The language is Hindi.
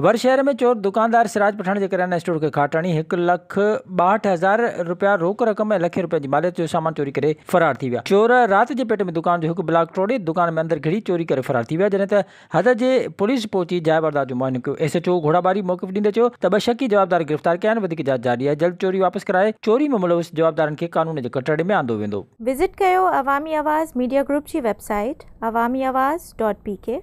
वर शहर में चोर दुकानदार सिराज पठाण जे किराना स्टोर खे खाटाणी, हिकु लख ॿाहठि हज़ार रुपया रोक रक़म ऐं लखे रुपए जी मालियत जो सामान चोरी करे फरार थी विया। चोर राति जे पेट में दुकान जो हिकु ब्लॉक टोड़े दुकान में अंदरि घिड़ी चोरी करे फरार थी विया। जॾहिं त हद जे पुलिस पहुची जाइ बर्दार जो मुआइनो कयो एस एच ओ घोड़ाबारी मौक़िफ़ ॾींदे चयो त ॿ शकी जवाबदार गिरफ़्तार कया आहिनि, वधीक जाँच जारी आहे। जल्द चोरी वापसि कराए, चोरी में मुलविस जवाबदारनि खे कानून जे कटड़े में आंदो वेंदो। विज़िट कयो अवामी आवाज़ मीडिया ग्रुप जी website Awami Awaz dot P के।